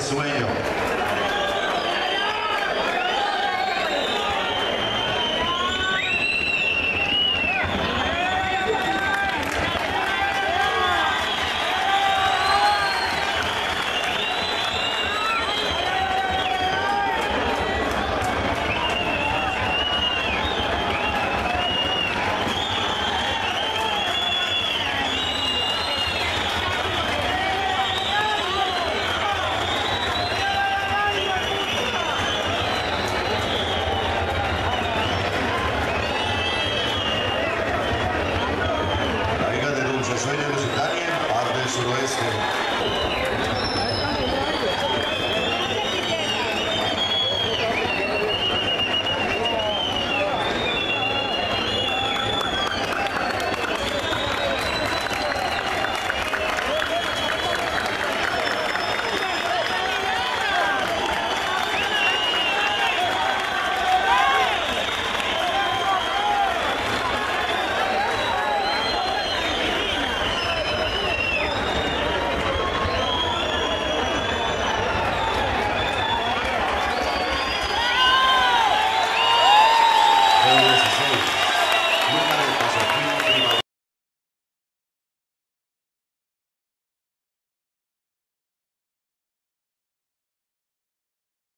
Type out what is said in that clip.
esse sueño. listening.